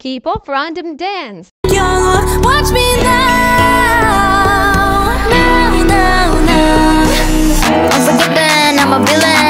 K-pop random dance. Watch me now. Now, now, now. I'm a villain.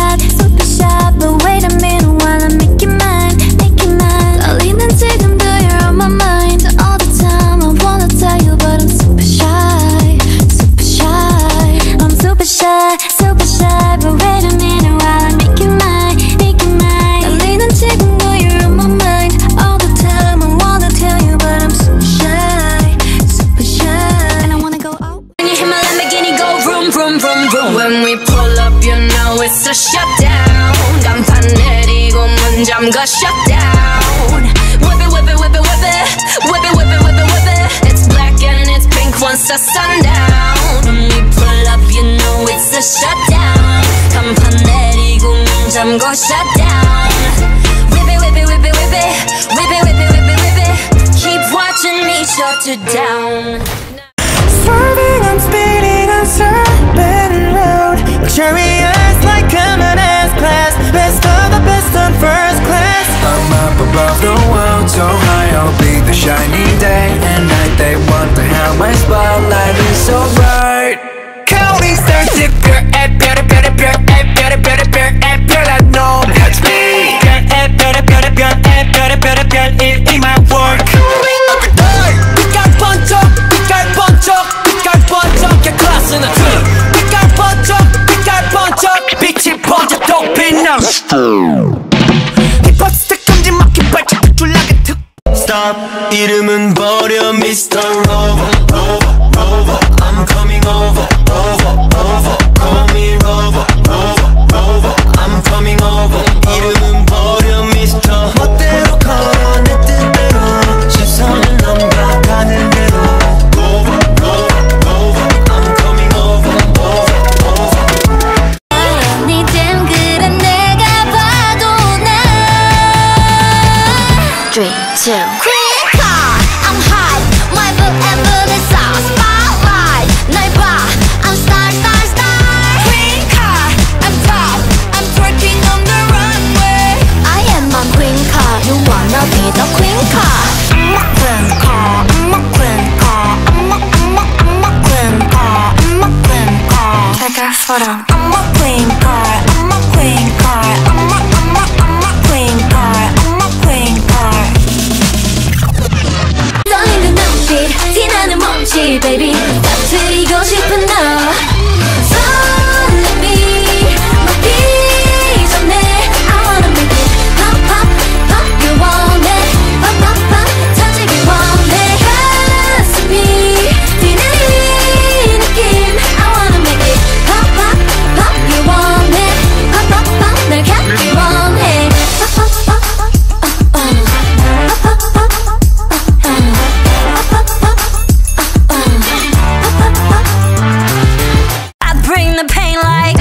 We pull up, you know it's a shutdown. 간판 내리고 문 잠가 shutdown. Whip it, whip it, whip it, whip it. Whip it, whip it, whip it, whip it. It's black and it's pink once the sundown. When we pull up, you know it's a shutdown. 간판 내리고 문 잠가 shutdown. Whip it, whip it, whip it, whip it. Whip it, whip it, whip it, whip it. Keep watching me shut it down. 이름은 버려 Mr. Robot photo. ain't like